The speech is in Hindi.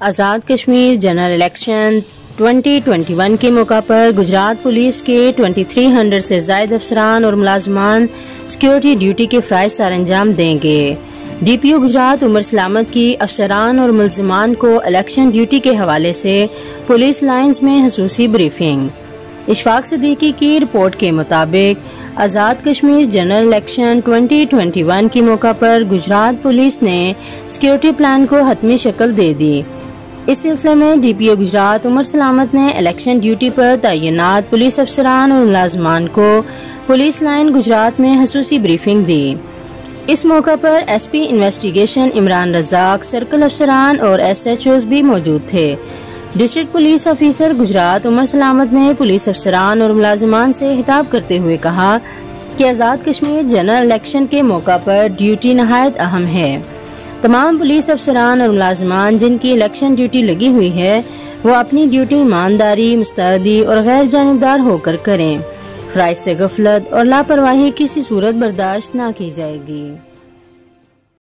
आज़ाद कश्मीर जनरल इलेक्शन 2021 के मौका पर गुजरात पुलिस के 2300 से जायद अफसरान और मुलाजमान सिक्योरिटी ड्यूटी के फ़राइज सर अंजाम देंगे। D P O Gujrat Umar Salamat की अफसरान और मुलजमान को इलेक्शन ड्यूटी के हवाले से पुलिस लाइन्स में खसूसी ब्रीफिंग। इशफाक सदीकी की रिपोर्ट के मुताबिक, आज़ाद कश्मीर जनरल इलेक्शन 2021 के मौका पर गुजरात पुलिस ने सिक्योरिटी प्लान को हतमी शक्ल दे दी। इस सिलसिले में D P O Gujrat Umar Salamat ने इलेक्शन ड्यूटी पर तैनात पुलिस अफसरान और मुलाजमान को पुलिस लाइन गुजरात में खसूसी ब्रीफिंग दी। इस मौका पर S P investigation Imran Razaq, circle अफसरान और एस एच ओज भी मौजूद थे। District police officer Gujrat Umar Salamat ने पुलिस अफसरान और मुलाजमान से खिताब करते हुए कहा कि आज़ाद कश्मीर जनरल इलेक्शन के मौका पर ड्यूटी नहायत अहम है। तमाम पुलिस अफसरान और मुलाजमान जिनकी इलेक्शन ड्यूटी लगी हुई है, वो अपनी ड्यूटी ईमानदारी, मुस्तदी और गैर जानबदार होकर करें। फ्राइज से गफलत और लापरवाही किसी सूरत बर्दाश्त न की जाएगी।